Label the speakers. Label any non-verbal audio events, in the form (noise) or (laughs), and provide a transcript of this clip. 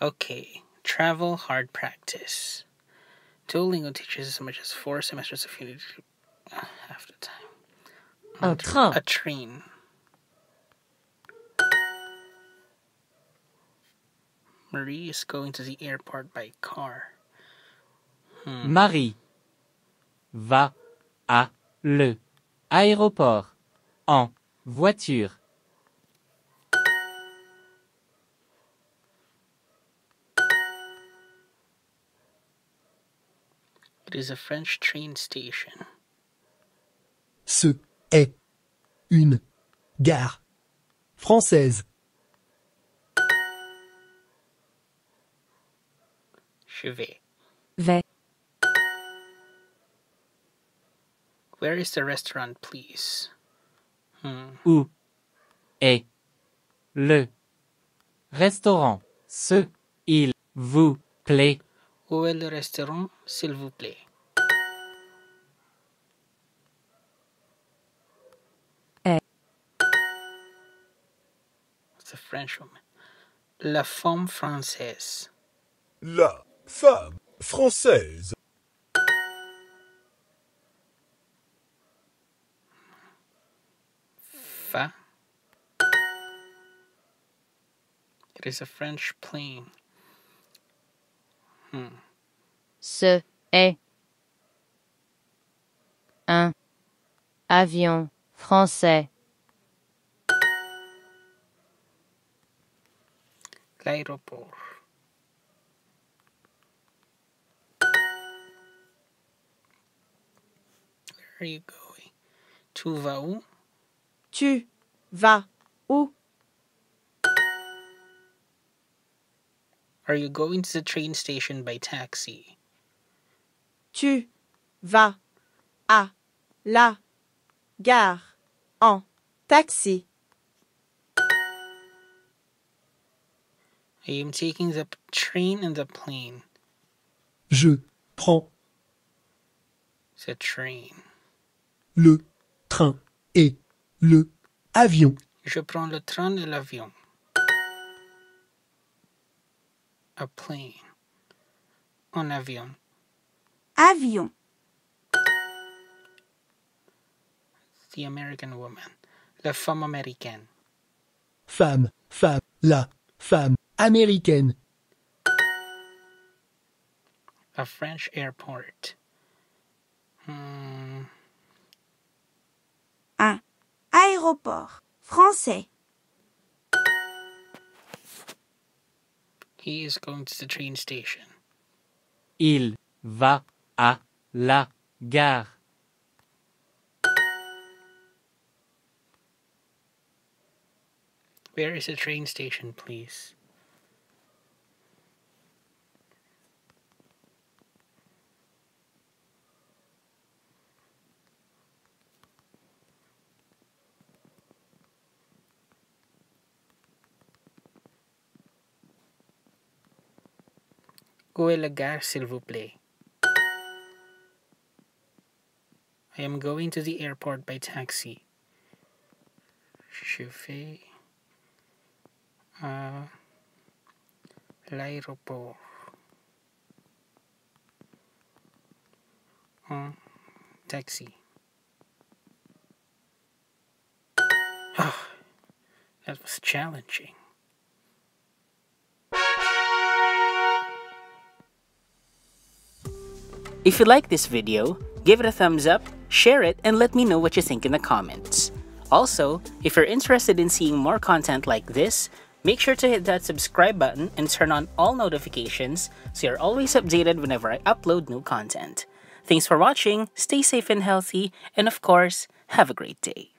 Speaker 1: Okay, travel hard practice. Duolingo teaches as much as four semesters of unity uh, (laughs) half the time.
Speaker 2: Un train.
Speaker 1: A train. Marie is going to the airport by car.
Speaker 3: Marie va à le aéroport en voiture.
Speaker 1: It is a French train station.
Speaker 4: Ce est une gare française.
Speaker 1: Je vais.
Speaker 2: Vais.
Speaker 1: Where is the restaurant, please?
Speaker 3: Où est le restaurant? Ce il vous plaît?
Speaker 1: Où est le restaurant, s'il vous plaît? A French woman. La femme française.
Speaker 5: La femme française.
Speaker 1: Fa. It is a French plane.
Speaker 6: Ce est un avion français.
Speaker 1: L'aéroport. Where are you going? Tu vas où?
Speaker 2: Tu vas où?
Speaker 1: Are you going to the train station by taxi?
Speaker 2: Tu vas à la gare en taxi.
Speaker 1: I am taking the train and the plane?
Speaker 4: Je prends
Speaker 1: The train.
Speaker 4: le train et le avion.
Speaker 1: Je prends le train et l'avion. A plane. Un avion.
Speaker 2: Avion.
Speaker 1: The American woman. La femme américaine.
Speaker 4: Femme, femme, la femme américaine.
Speaker 1: A French airport. Hmm.
Speaker 2: Un aéroport français.
Speaker 1: He is going to the train station.
Speaker 3: Il va à la gare.
Speaker 1: Where is the train station, please? Où est la gare, s'il vous plaît? I am going to the airport by taxi. Je vais à l'aéroport en taxi. Ah, that was challenging. If you like this video, give it a thumbs up, share it, and let me know what you think in the comments. Also, if you're interested in seeing more content like this, make sure to hit that subscribe button and turn on all notifications so you're always updated whenever I upload new content. Thanks for watching, stay safe and healthy, and of course, have a great day.